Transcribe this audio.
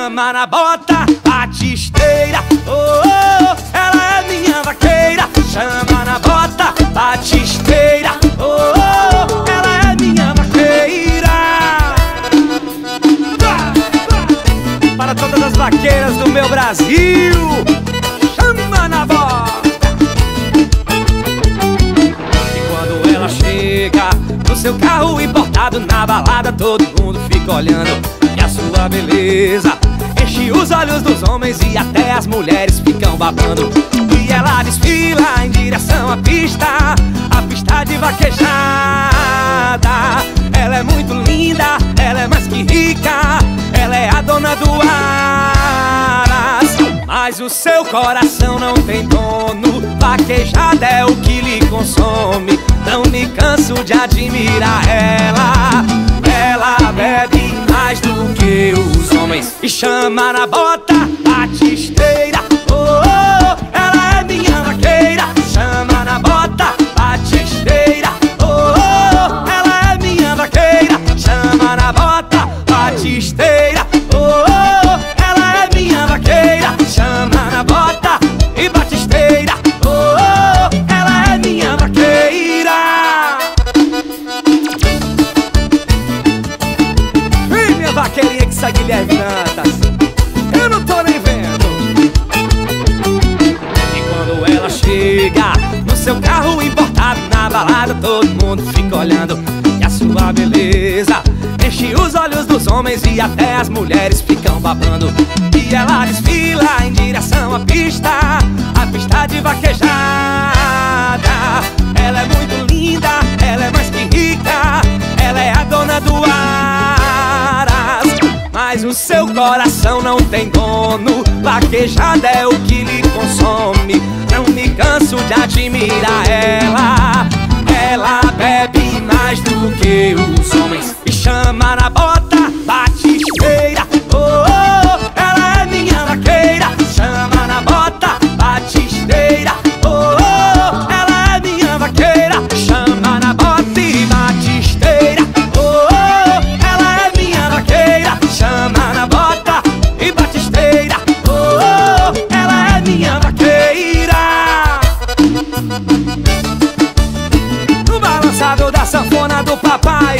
chama na bota, batisteira. Oh, oh, ela é minha vaqueira. Chama na bota, batisteira. Oh, oh, ela é minha vaqueira. Para todas as vaqueiras do meu Brasil, chama na bota. E quando ela chega no seu carro importado na balada, todo mundo fica olhando. E a sua beleza enche os olhos dos homens e até as mulheres ficam babando. E ela desfila em direção à pista, a pista de vaquejada. Ela é muito linda, ela é mais que rica, ela é a dona do Aras. Mas o seu coração não tem dono, vaquejada é o que lhe consome. Não me canso de admirar ela. Homens e chama na bota sai Guilherme Dantas Eu não tô nem vendo. E quando ela chega No seu carro importado na balada Todo mundo fica olhando. E a sua beleza Enche os olhos dos homens E até as mulheres ficam babando. E ela desfila em direção à pista A pista de vaquejada Mas o seu coração não tem dono. Vaquejada é o que lhe consome. Não me canso de admirar ela. Ela bebe mais do que os homens. E chama na bota batisteira oh, No balançado da sanfona do papai